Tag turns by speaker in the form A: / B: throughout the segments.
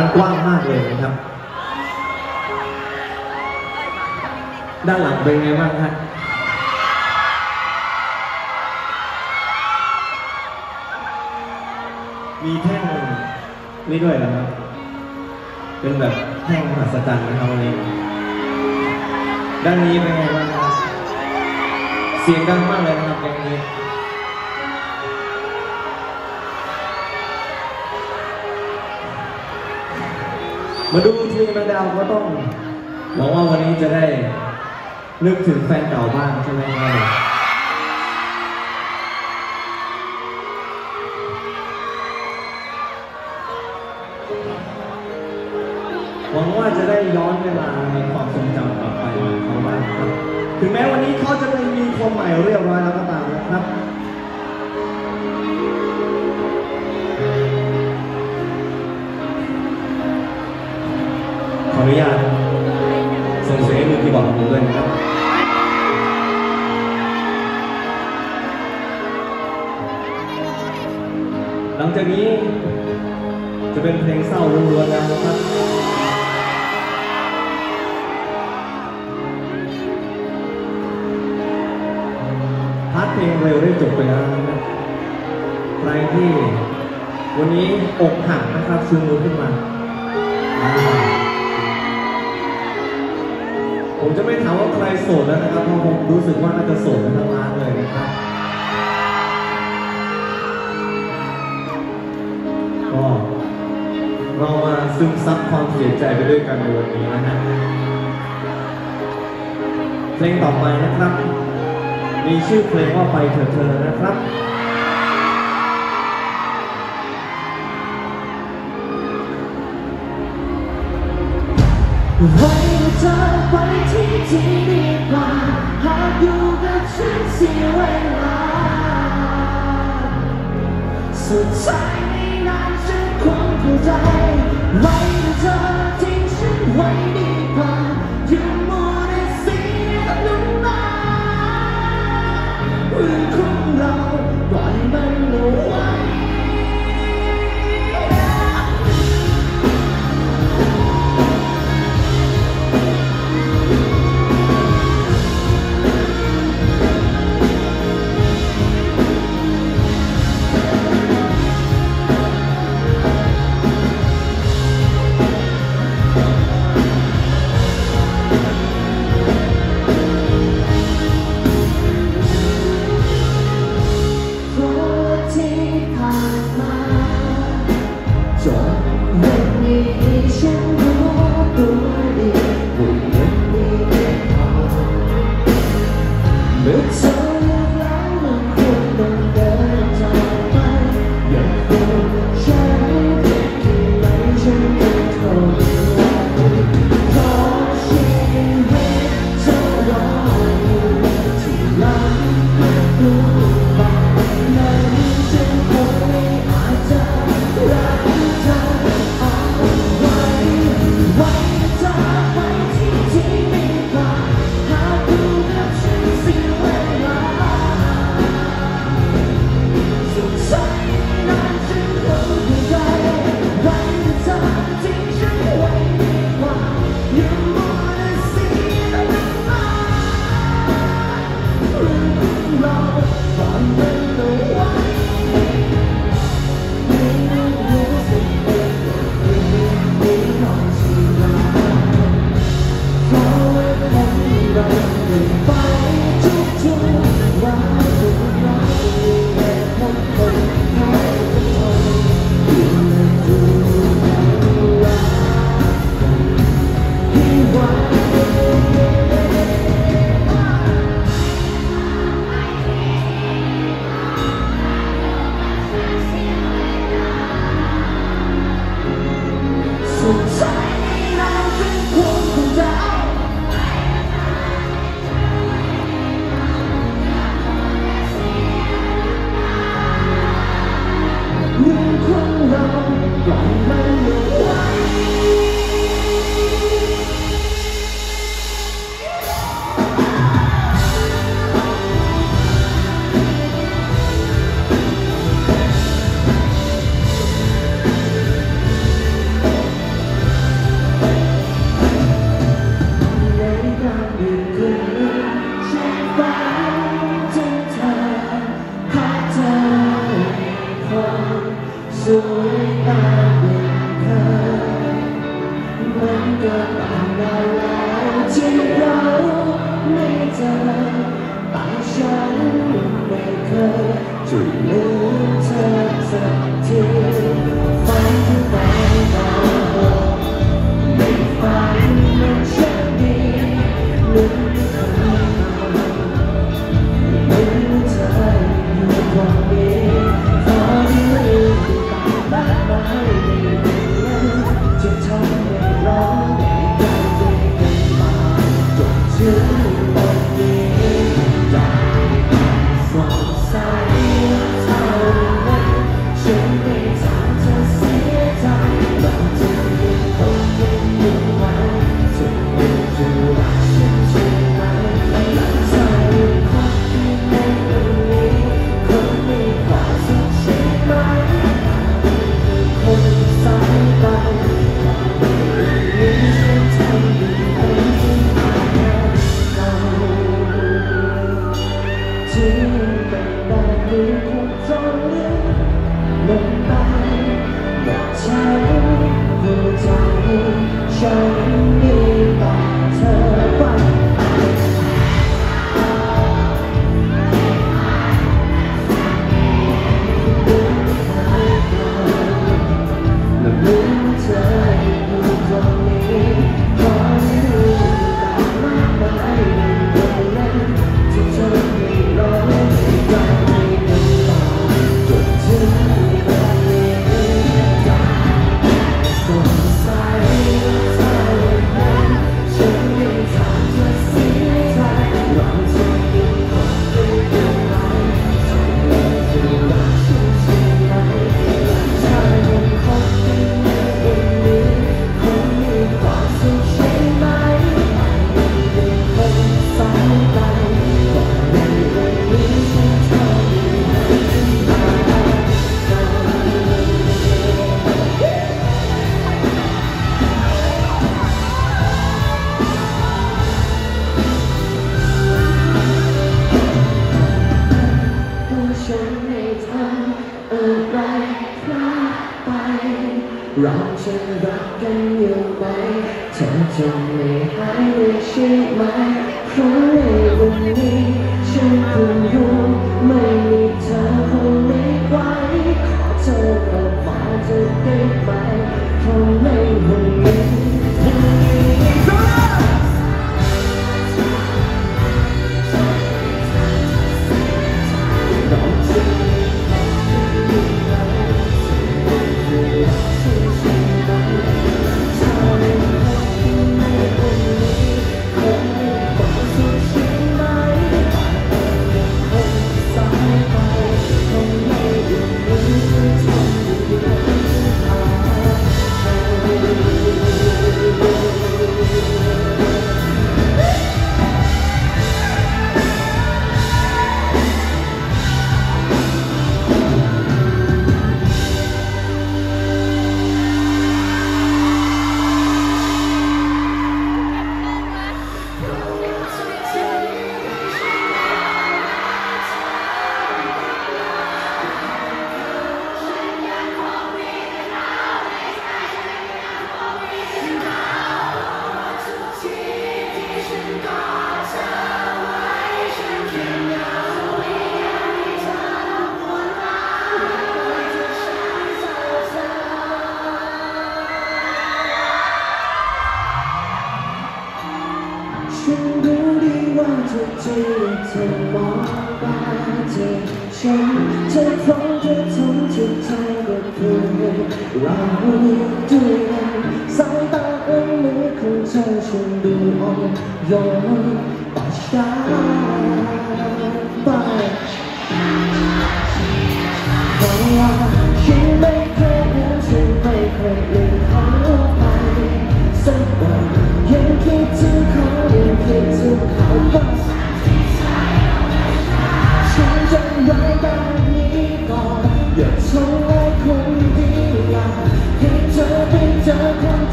A: ร้านกว้างมากเลยนะครับ ด้านหลังเป็นไงบ้างฮะมีแท่งนี่ด้วยนะครับ เป็นแบบแท่งมหัศจรรย์นะครับวันนี้ ด้านนี้เป็นไงบ้างครับเสียงดัง ที่แมนดาวก็ต้องหวังว่าวันนี้จะได้นึกถึงแฟนเก่าบ้างใช่ไหมครับหวังว่าจะได้ย้อนเวลาในความทรงจำกลับไปของเขาบ้างครับถึงแม้วันนี้เขาจะไม่มีคน จบไปแล้วนะครับใครที่ วันนี้อกหักนะครับชูมือขึ้นมาอ่าผมจะไม่ถามว่าใครโสดแล้วนะครับเพราะผมรู้สึกว่าน่าจะโสดกันทั้งร้านเลยนะครับ ก็เรามาซึมซับความเสียใจไปด้วยกันในวันนี้นะฮะเพลงต่อไปนะครับ มีชื่อเพลงว่าไปเถอะเธอนะครับ
B: ให้เธอไปที่ที่ดีกว่าหากอยู่กับฉันเสียเวลาสุดท้ายไม่นานฉันคงเข้าใจไว้เธอทิ้งฉันไว้ดี my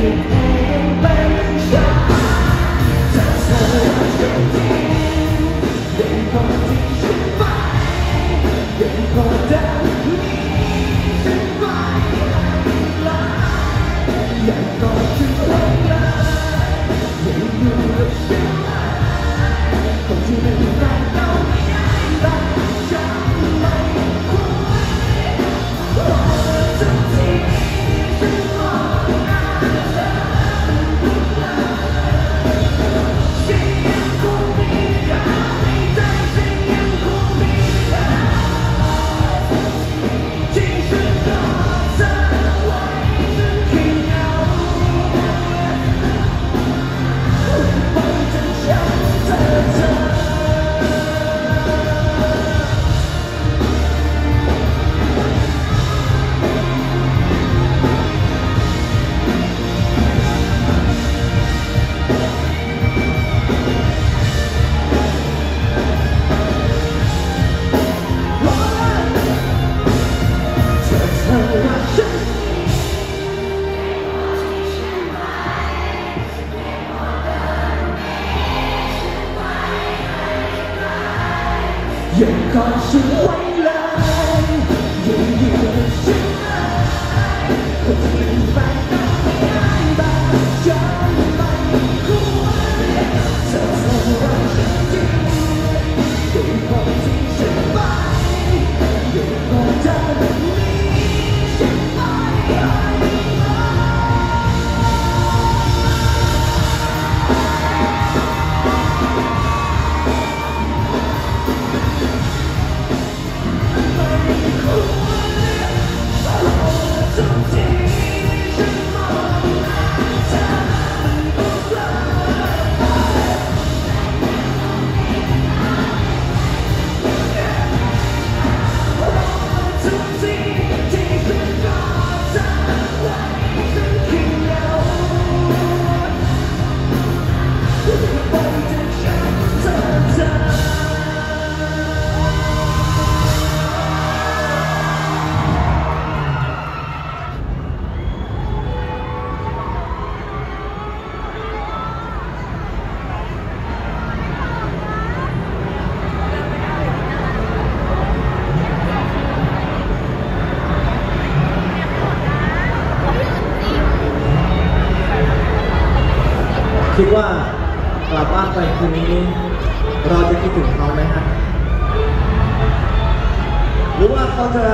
B: Thank you. 未来有一个时代。ากไปคืนนี้เราจะคิด
A: ถึงเขาไหมฮะหรือว่าเขาจะ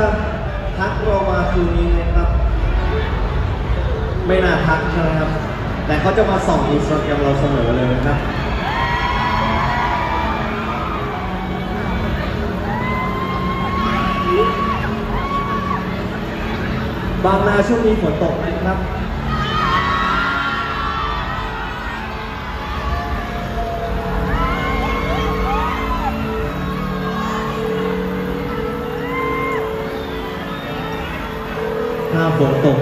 A: ทักเรามาคืนนี้นะครับ ไม่น่าทัก
B: ใช่ไหมครับ แต่เขาจะมาส่องอินสตาแกรมเราเสมอเลยนะครับบางนาช่วงนี้ฝนตกนะครับ ฝนตก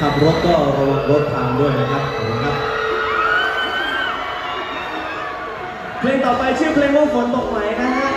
B: ขับรถก็ระวังรถพังด้วยนะครับขอบคุณครับ เพลงต่อไปชื่อเพลงว่าฝนตกไหมนะฮะ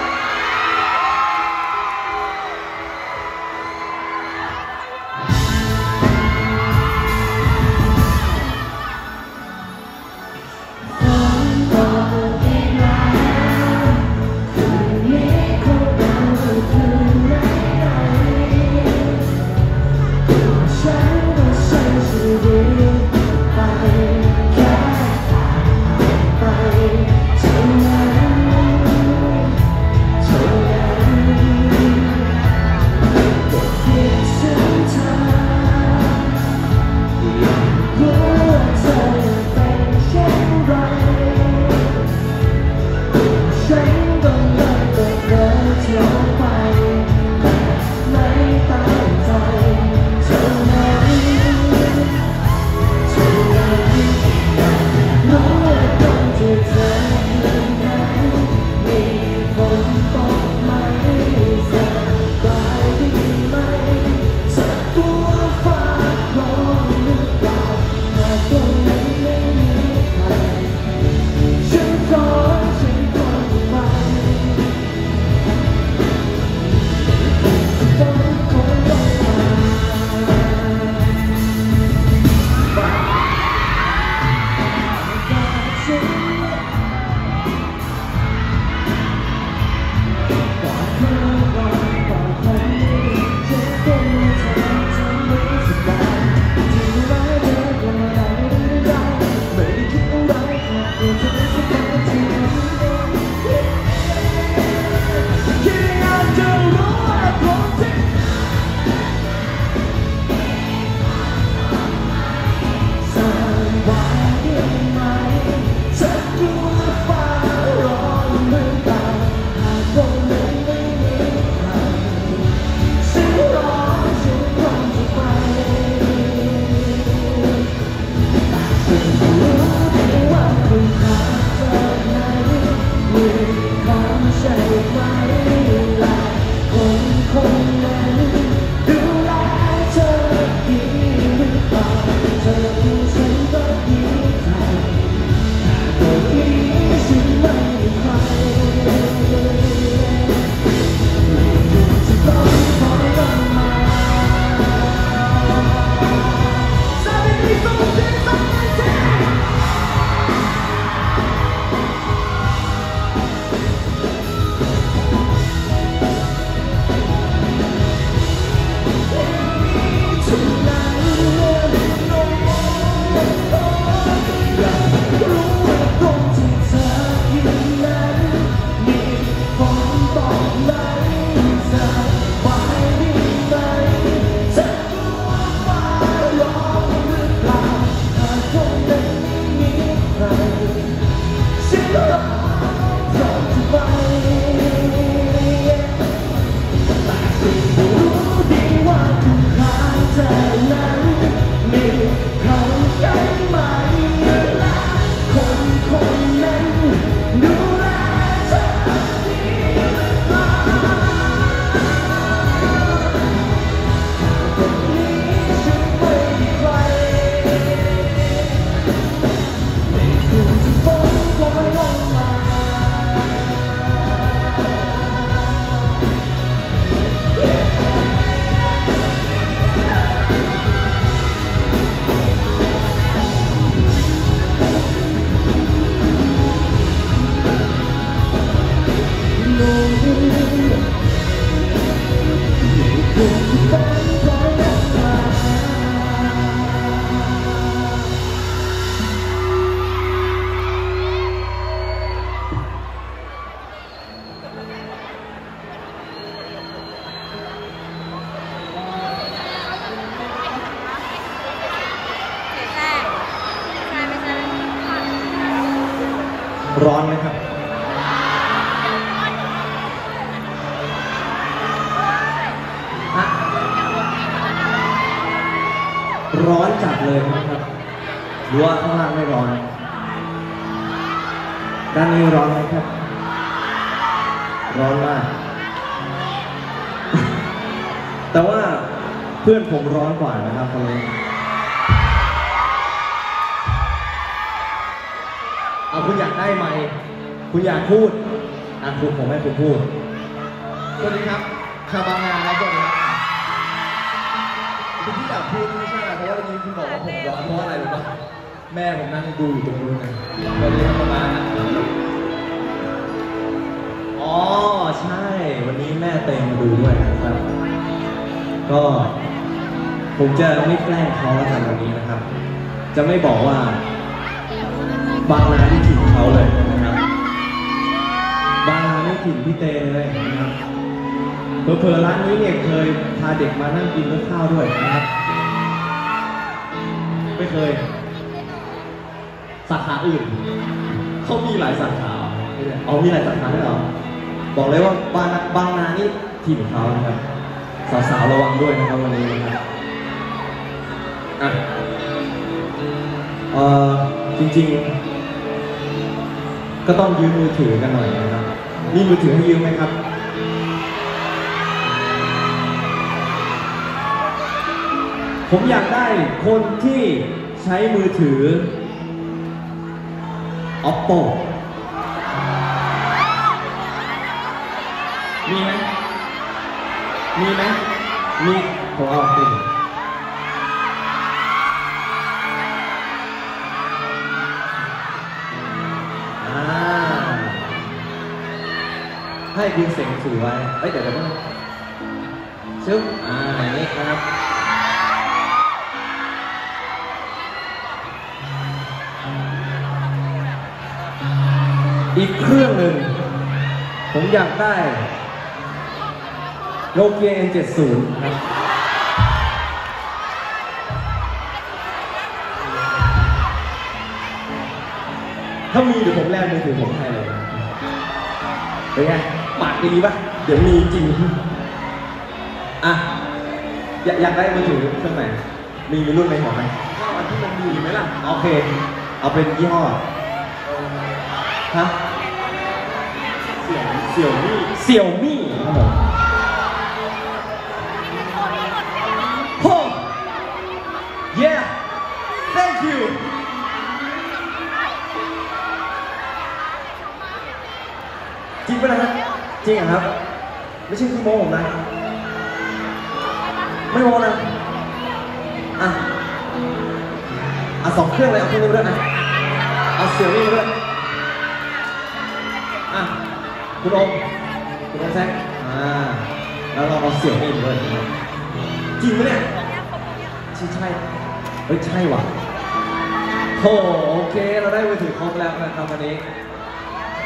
A: ก็ผมจะไม่แกล้งเขาแล้วกันวันนี้นะครับ จะไม่บอกว่า บางนาที่ถิ่นเขาเลยนะครับ บางนาที่ถิ่นพี่เตเลยนะครับเผลอๆร้านนี้เนี่ยเคยพาเด็กมานั่งกินข้าวด้วยนะครับ ไม่เคย สาขาอื่นเขามีหลายสาขาเอามีหลายสาขาด้วยเหรอบอกเลยว่าบางนาบางนานี่ถิ่นเขานะครับ สาวๆระวังด้วยนะครับวันนี้นะครับอะเอ่อจริงๆ ก็ต้องยืมมือถือกันหน่อยนะครับมีมือถือให้ยืมไหมครับ ผมอยากได้คนที่ใช้มือถือ Oppo มีไหมมีไหม มีผมเอาคุณอ่าให้คุณเสียงถือไว้เอ้ยเดี๋ยวเดี๋ยวชึบอ่าอย่างนี้นครับ อีกเครื่องหนึ่งผมอยากได้ โนเกีย N70 ครับถ้ามีเดี๋ยวผมแลกมือถือผมให้เลยเป็นไงปากดีป่ะ เดี๋ยวมีจริง อะ อยากอยากได้มือถือเครื่องไหน มีมีรุ่นในหัวไหม
B: ก็อันที่มันดีไหมล่ะ
A: โอเค เอาเป็นยี่ห้อ ฮะ
B: เสี่ยวเสี่ยวนี่
A: เสี่ยวมี่ครับผม ปะนะครับจริงเหรอครับ ไม่ใช่ที่โมผมนะ ไม่โมนะ อะ อะสองเครื่องเลยเอาเครื่องนี้มาด้วยอะเอาเสียวมี่มาด้วยอะคุณอมคุณอมแซกอ่า แล้วเราเอาเสียวมี่มาด้วยจริงปะเนี่ยใช่ใช่เฮ้ยใช่ว่ะโหโอเค เราได้มือถือครบแล้วนะครับวันนี้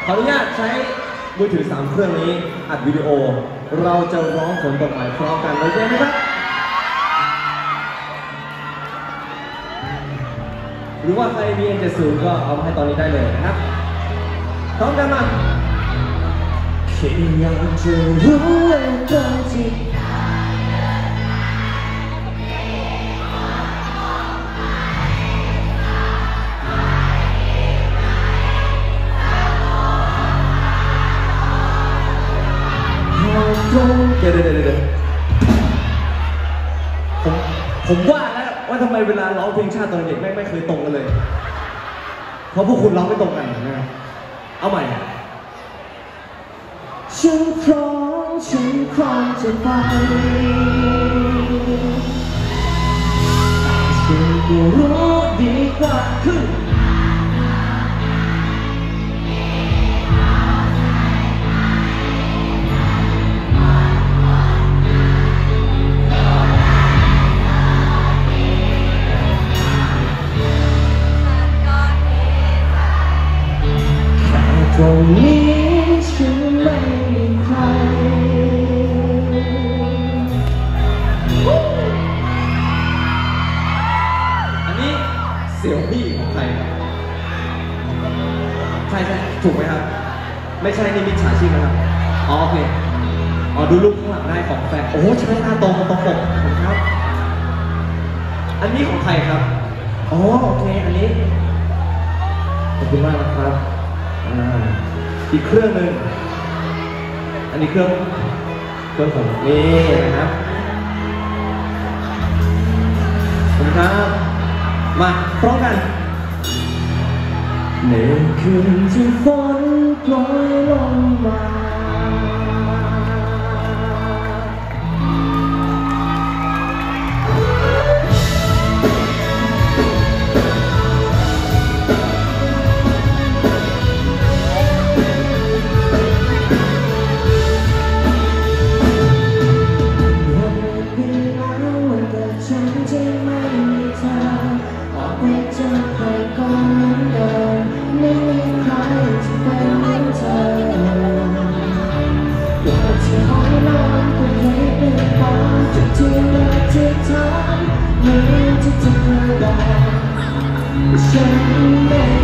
A: ขออนุญาตใช้ มือถือ 3 เครื่องนี้อัดวิดีโอ เราจะร้องฝนตกหม่พร้อมกันเลยใช่ไหมครับ หรือว่าใครมี N70 ก็เอามาให้ตอนนี้ได้เลยนะครับพร้อมกันมา
B: แค่อยากจะรู้ว่าตอนที่
A: ทำไมเวลาร้องเพลงชาติตอนเด็กไม่ไม่เคยตรงกันเลย เพราะพวกคุณร้องไม่ตรงกันนะครับเอาใหม่
B: ฉันพร้อมฉันพร้อมจะไปฉันก็รู้ดีกว่า
A: ขึ้น อีกเครื่องหนึ่งอันนี้เครื่องเครื่องขอ
B: งนี่นะครับผมครับมาพร้อมกันในคืนที่ฝนโปรยลงมา 想你。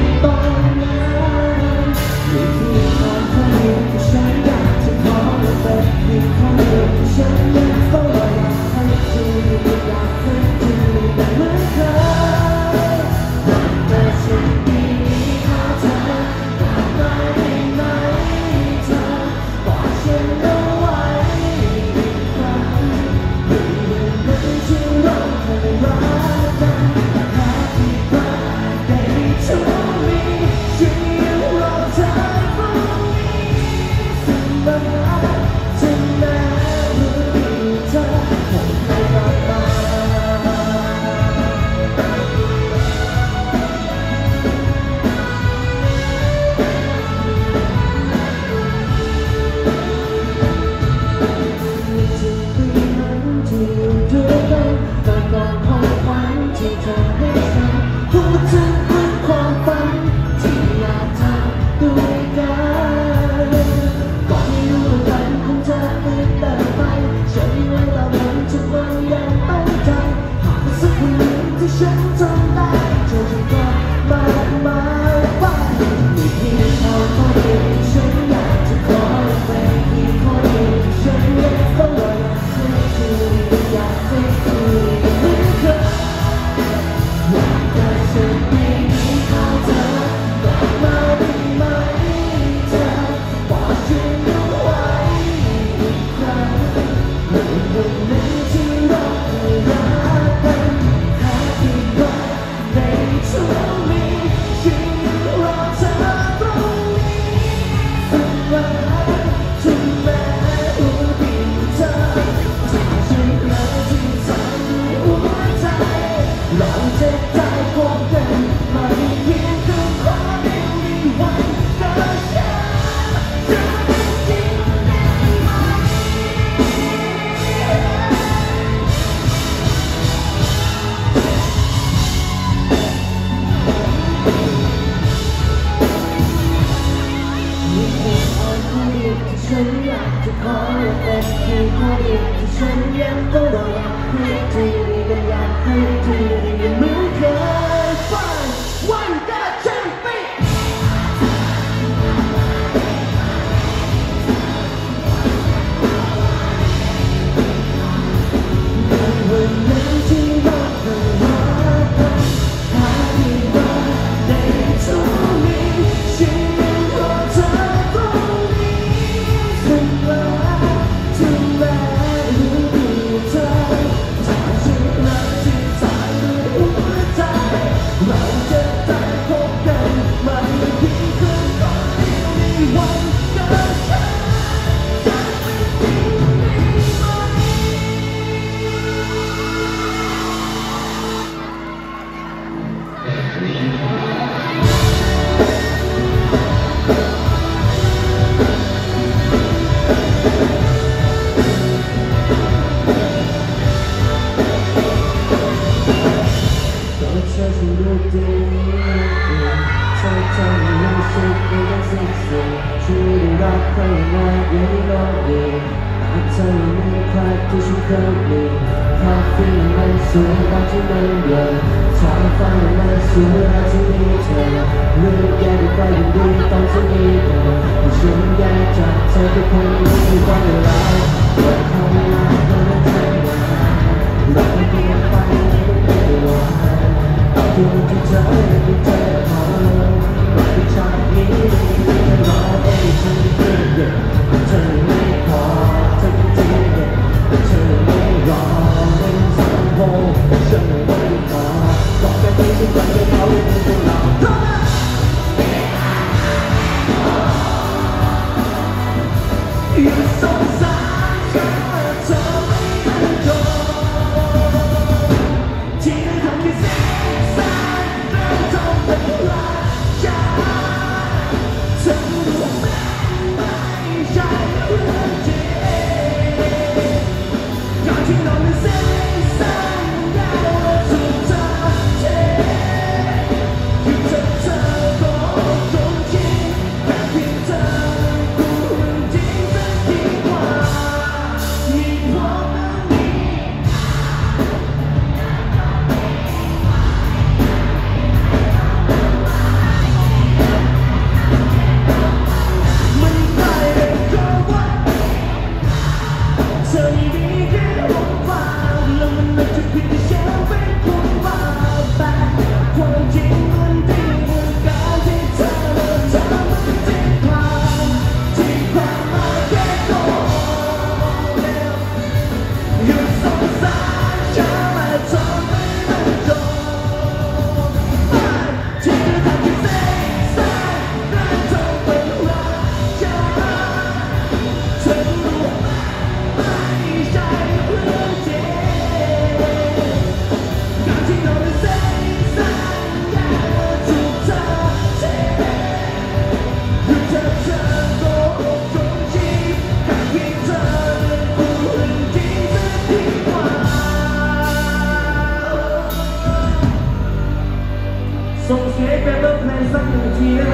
B: So shake it up, play something cheer.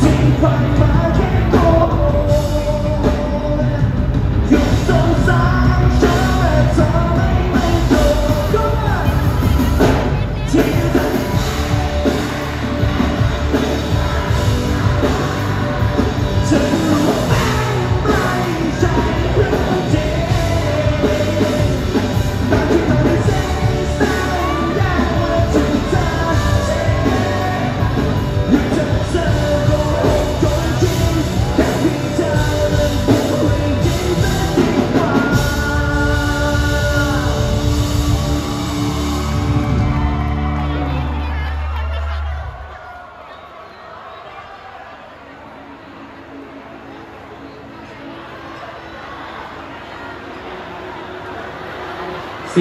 B: Take my.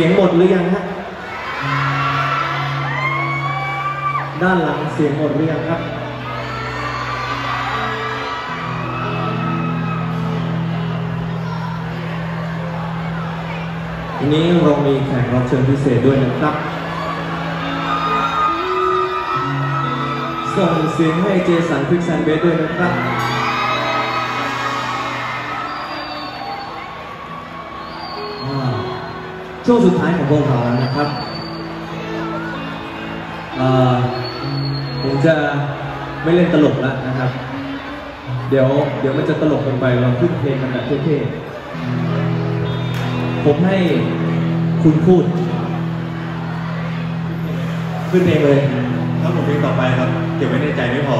B: สียงหมดหรือยังฮะ ด้านหลังเสียงหมดหรือยังครับทีนนี้เรามีแขกรับเชิญพิเศษด้วยนะครับ ส่งเสียงให้เจสันพิกซันเบสด้วยนะครับ ช่วงสุดท้ายของวงเราแล้วนะครับผมจะไม่เล่นตลกแล้วนะครับ เดี๋ยวเดี๋ยวมันจะตลกกันไปเราขึ้นเพลงกันแบบเท่ๆผมให้คุณพูด ขึ้นเพลงเลย
A: ถ้าผมเพลงต่อไปครับ เก็บไว้ในใจไม่พอ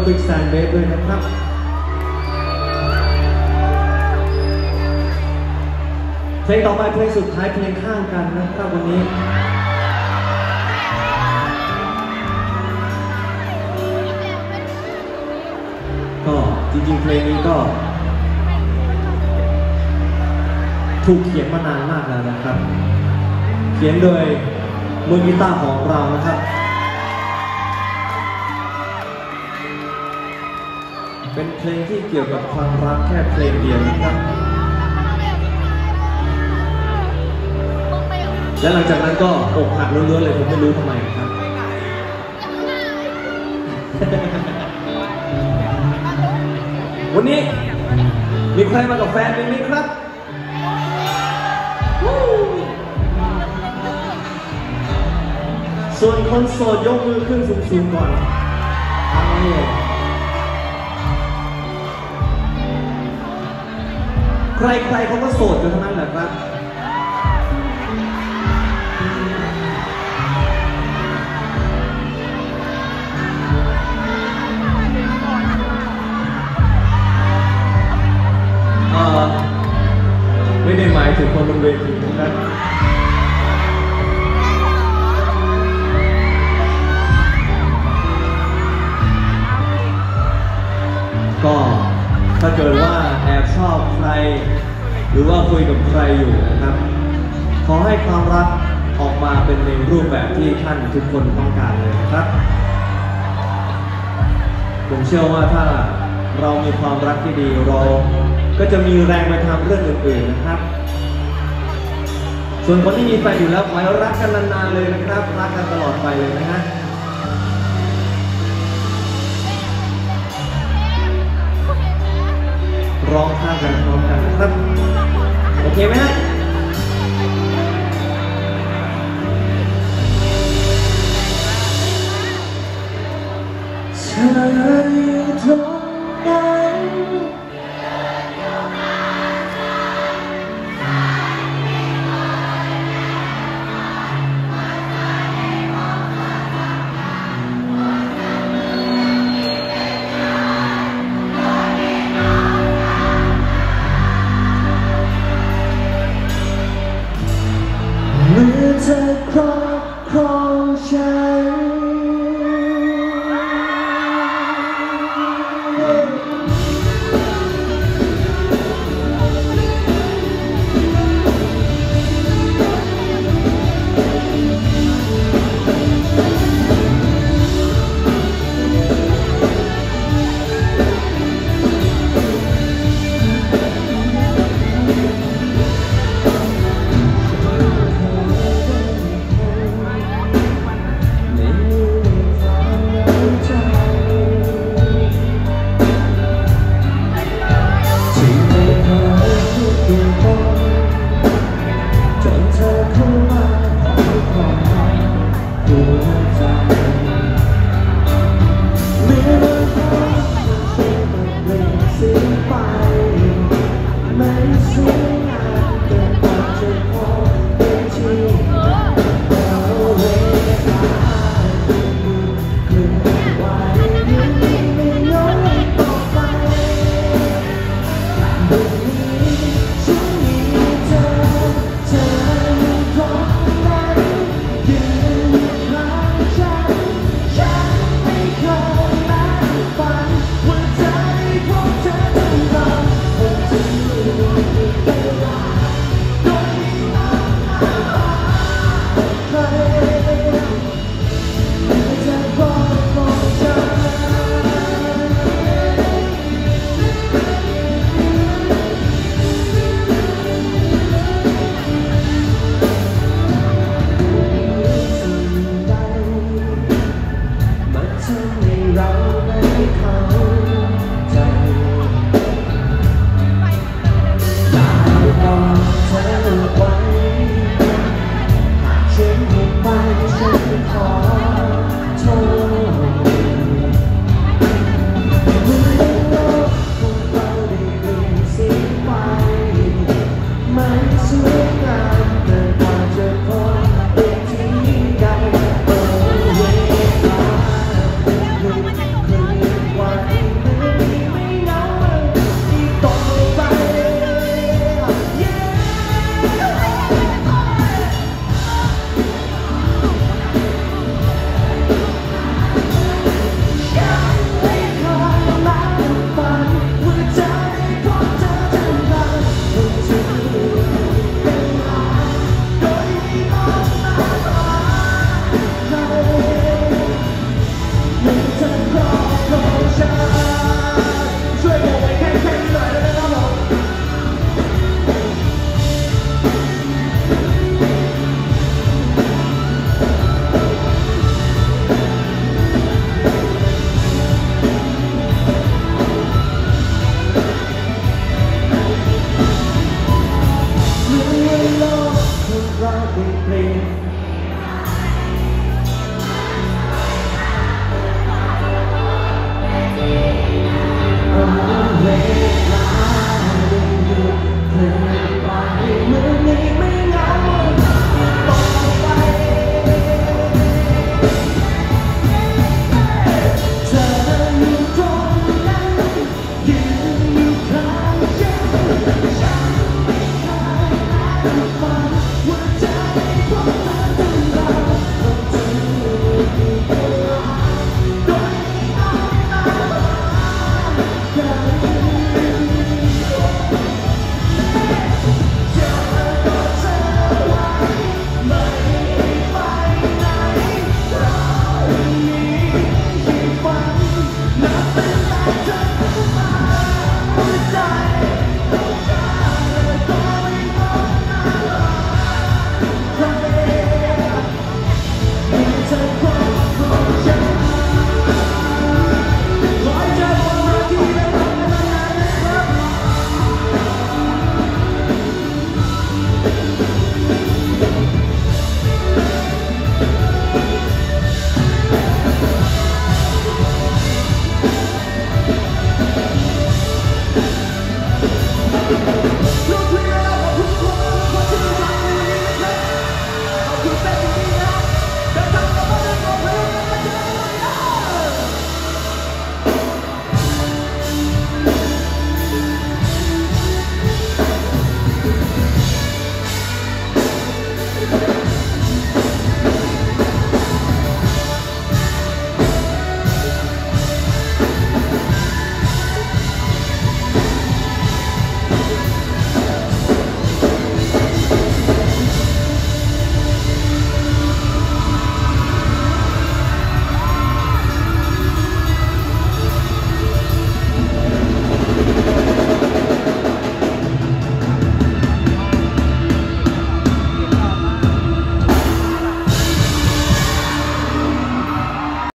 A: ซเว่นแล้วก็ควิกแซนเบสด้วยนะครับเพลงต่อไปเพลงสุดท้ายเพลงข้างกันนะครับวันนี้ก็จริงๆเพลงนี้ก็ ถูกเขียนมานานมากแล้วนะครับ เขียนโดยมือกีตาร์ของเรานะครับ เพลงที่เกี่ยวกับความรักแค่เพลงเดียวนะครับ และหลังจากนั้นก็อกหักล้วนๆเลยผมไม่รู้ทำไมครับ วันนี้มีใครมากับแฟนไหมครับส่วนคนโสดยกมือขึ้นสูงๆก่อนทำไม ใครๆเขาก็โสดกันทั้งนั้นแหละครับ เอ่อไม่ได้หมายถึงคนบนเวทีนะครับก็ถ้าเกิดว่าแอบชอบใคร หรือว่าคุยกับใครอยู่นะครับ ขอให้ความรักออกมาเป็นในรูปแบบที่ท่านทุกคนต้องการเลยนะครับ ผมเชื่อว่าถ้าเรามีความรักที่ดีเราก็จะมีแรงไปทำเรื่องอื่นๆนะครับ ส่วนคนที่มีแฟนอยู่แล้วขอให้รักกันนานๆเลยนะครับ รักกันตลอดไปเลยนะฮะร้องข้ากันพร้อมกันนะครับ เ